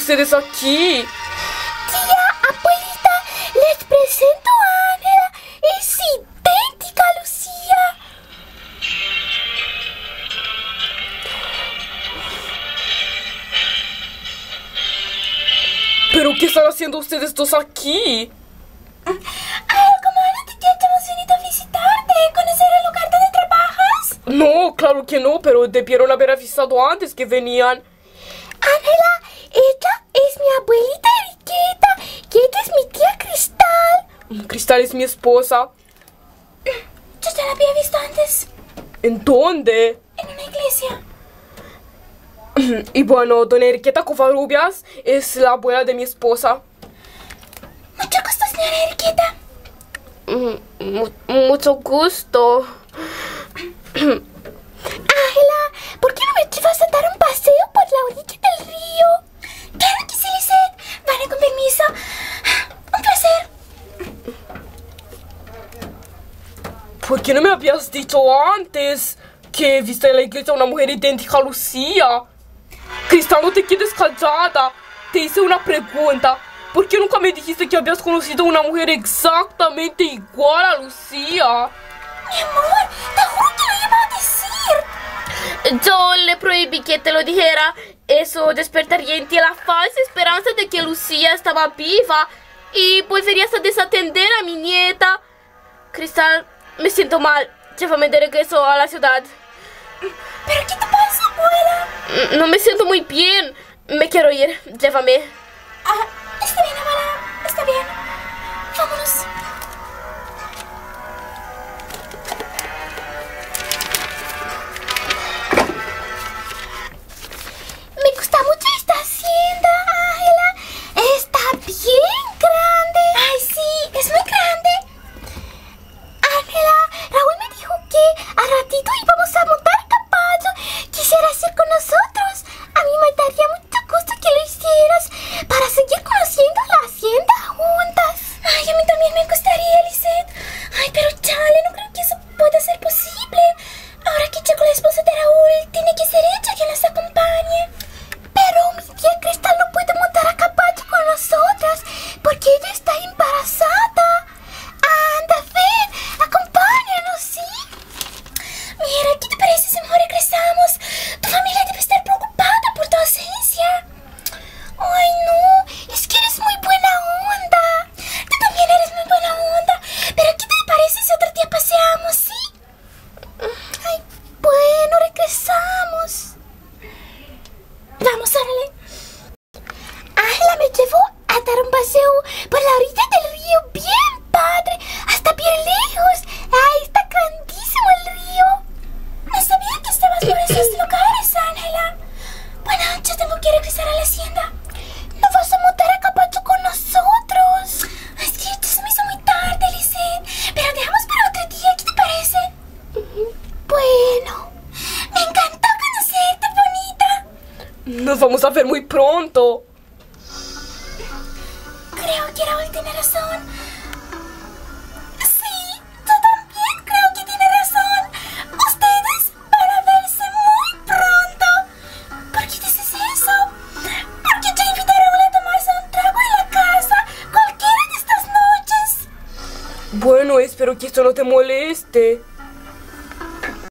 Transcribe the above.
ustedes aquí? Tía, abuelita, les presento a Ángela. Es idéntica a Lucía. ¿Pero qué están haciendo ustedes dos aquí? Ay, como ahora te hemos venido a visitarte, conocer el lugar donde trabajas. No, claro que no, pero debieron haber avisado antes que venían. Ángela, ella es mi abuelita Enriqueta y esta es mi tía Cristal. Cristal es mi esposa. Yo ya la había visto antes ¿En dónde? en una iglesia. Y bueno, doña Enriqueta Covarrubias es la abuela de mi esposa. Mucho gusto, señora Enriqueta. mucho gusto. placer. ¿Por qué no me habías dicho antes que viste en la iglesia una mujer idéntica a Lucía? Cristal, no te quedes callada. Te hice una pregunta. ¿Por qué nunca me dijiste que habías conocido a una mujer exactamente igual a Lucía? Mi amor, te juro que lo iba a decir. Yo le prohibí que te lo dijera. Eso despertaría en ti la falsa esperanza de que Lucía estaba viva y volverías a desatender a mi nieta. Cristal, me siento mal. Llévame de regreso a la ciudad. ¿Pero qué te pasa, abuela? Mm, No me siento muy bien. Me quiero ir. Llévame. Ah, por la orilla del río bien padre, hasta bien lejos. Ahí está grandísimo el río. No sabía que estabas por esos lugares, Ángela. Bueno, yo tengo que regresar a la hacienda. ¿No vas a montar a caballo con nosotros? Es que se me hizo muy tarde, Lisette. Pero dejamos para otro día, ¿qué te parece? Bueno, me encantó conocerte, bonita. Nos vamos a ver muy pronto. Creo que Raúl tiene razón. Sí, yo también creo que tiene razón. Ustedes van a verse muy pronto. ¿Por qué dices eso? Porque yo invité a Raúl a tomarse un trago en la casa cualquiera de estas noches. Bueno, espero que esto no te moleste.